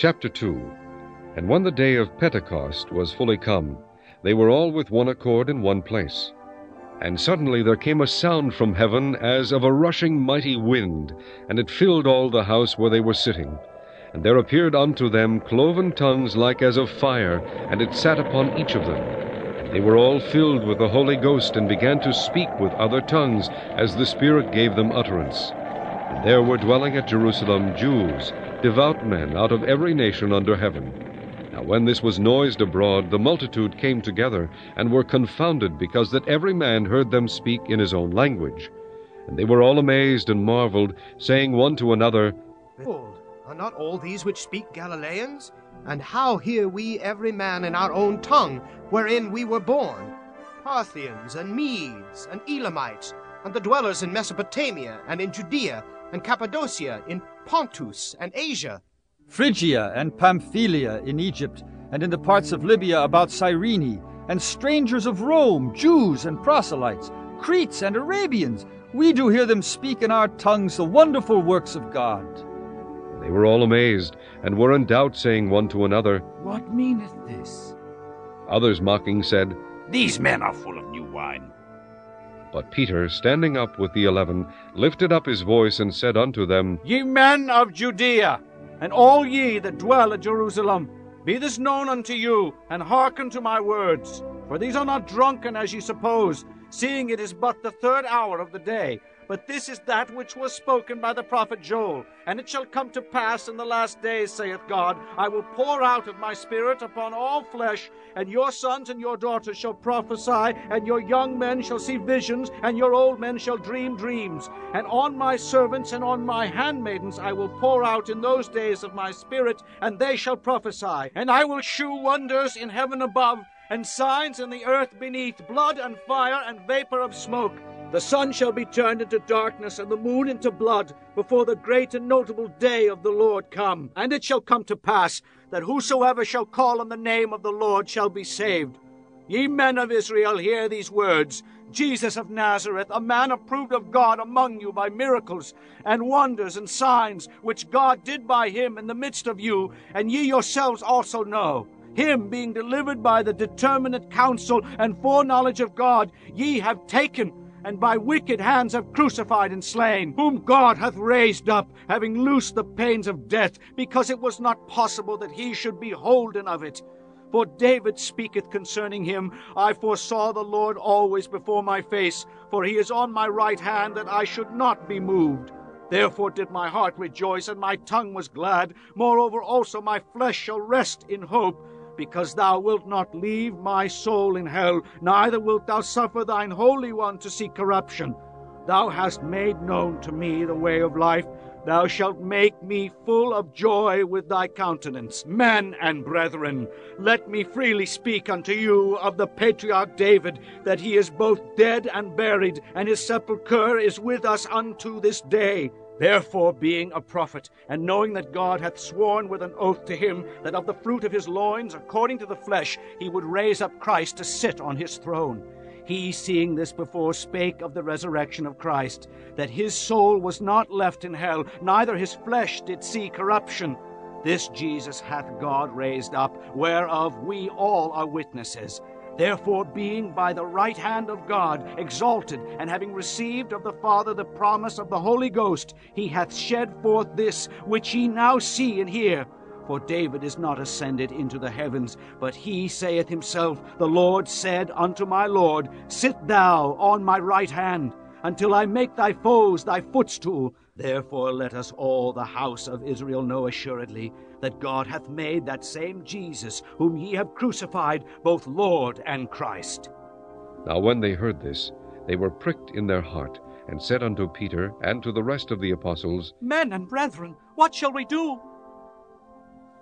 Chapter 2 And when the day of Pentecost was fully come, they were all with one accord in one place. And suddenly there came a sound from heaven as of a rushing mighty wind, and it filled all the house where they were sitting. And there appeared unto them cloven tongues like as of fire, and it sat upon each of them. They were all filled with the Holy Ghost, and began to speak with other tongues, as the Spirit gave them utterance. And there were dwelling at Jerusalem Jews, devout men out of every nation under heaven. Now when this was noised abroad, the multitude came together, and were confounded, because that every man heard them speak in his own language. And they were all amazed and marveled, saying one to another, Behold, are not all these which speak Galileans? And how hear we every man in our own tongue, wherein we were born? Parthians, and Medes, and Elamites, and the dwellers in Mesopotamia, and in Judea, and Cappadocia, in Pontus, and Asia, Phrygia and Pamphylia in Egypt, and in the parts of Libya about Cyrene, and strangers of Rome, Jews and proselytes, Cretes and Arabians, we do hear them speak in our tongues the wonderful works of God. They were all amazed, and were in doubt, saying one to another, What meaneth this? Others mocking said, These men are full of new wine. But Peter, standing up with the eleven, lifted up his voice and said unto them, Ye men of Judea, and all ye that dwell at Jerusalem, be this known unto you, and hearken to my words. For these are not drunken as ye suppose, seeing it is but the third hour of the day. But this is that which was spoken by the prophet Joel. And it shall come to pass in the last days, saith God, I will pour out of my Spirit upon all flesh, and your sons and your daughters shall prophesy, and your young men shall see visions, and your old men shall dream dreams. And on my servants and on my handmaidens I will pour out in those days of my Spirit, and they shall prophesy. And I will shew wonders in heaven above, and signs in the earth beneath, blood and fire and vapor of smoke. The sun shall be turned into darkness, and the moon into blood, before the great and notable day of the Lord come. And it shall come to pass, that whosoever shall call on the name of the Lord shall be saved. Ye men of Israel, hear these words Jesus of Nazareth, a man approved of God among you by miracles and wonders and signs, which God did by him in the midst of you, and ye yourselves also know. Him being delivered by the determinate counsel and foreknowledge of God, ye have taken and by wicked hands have crucified and slain, whom God hath raised up, having loosed the pains of death, because it was not possible that he should be holden of it. For David speaketh concerning him, I foresaw the Lord always before my face, for he is on my right hand, that I should not be moved. Therefore did my heart rejoice, and my tongue was glad. Moreover also my flesh shall rest in hope because thou wilt not leave my soul in hell, neither wilt thou suffer thine Holy One to see corruption. Thou hast made known to me the way of life. Thou shalt make me full of joy with thy countenance. Men and brethren, let me freely speak unto you of the patriarch David, that he is both dead and buried, and his sepulchre is with us unto this day. Therefore, being a prophet, and knowing that God hath sworn with an oath to him that of the fruit of his loins, according to the flesh, he would raise up Christ to sit on his throne. He, seeing this before, spake of the resurrection of Christ, that his soul was not left in hell, neither his flesh did see corruption. This Jesus hath God raised up, whereof we all are witnesses. Therefore, being by the right hand of God exalted, and having received of the Father the promise of the Holy Ghost, he hath shed forth this which ye now see and hear. For David is not ascended into the heavens, but he saith himself, The Lord said unto my Lord, Sit thou on my right hand, until I make thy foes thy footstool. Therefore let us all, the house of Israel, know assuredly that God hath made that same Jesus, whom ye have crucified, both Lord and Christ. Now when they heard this, they were pricked in their heart, and said unto Peter and to the rest of the apostles, Men and brethren, what shall we do?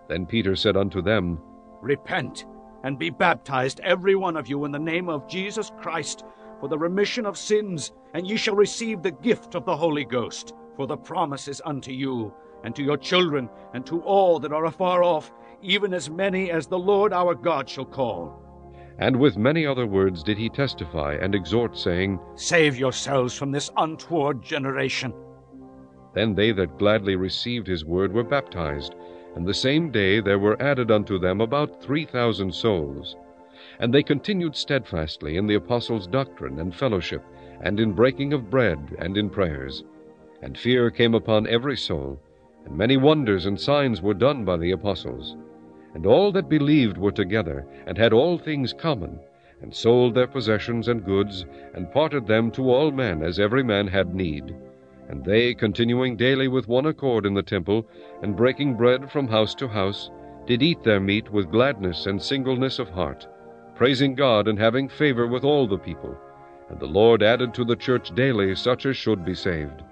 Then Peter said unto them, Repent, and be baptized, every one of you, in the name of Jesus Christ, for the remission of sins, and ye shall receive the gift of the Holy Ghost. For the promise is unto you, and to your children, and to all that are afar off, even as many as the Lord our God shall call. And with many other words did he testify and exhort, saying, Save yourselves from this untoward generation. Then they that gladly received his word were baptized, And the same day there were added unto them about three thousand souls. And they continued steadfastly in the apostles' doctrine and fellowship, and in breaking of bread, and in prayers. And fear came upon every soul, and many wonders and signs were done by the apostles. And all that believed were together, and had all things common, and sold their possessions and goods, and parted them to all men as every man had need. And they, continuing daily with one accord in the temple, and breaking bread from house to house, did eat their meat with gladness and singleness of heart, praising God and having favor with all the people. And the Lord added to the church daily such as should be saved.